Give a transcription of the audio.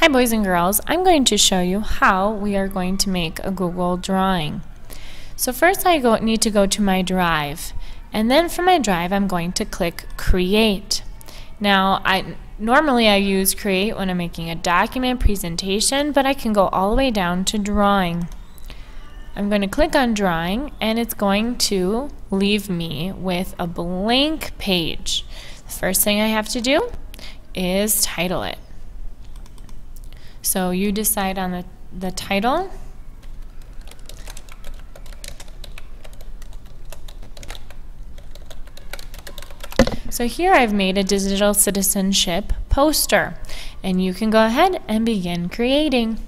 Hi boys and girls, I'm going to show you how we are going to make a Google drawing. So first I go, need to go to my drive and then from my drive I'm going to click create. Now I normally I use create when I'm making a document presentation but I can go all the way down to drawing. I'm going to click on drawing and it's going to leave me with a blank page. The first thing I have to do is title it. So you decide on the, the title. So here I've made a digital citizenship poster and you can go ahead and begin creating.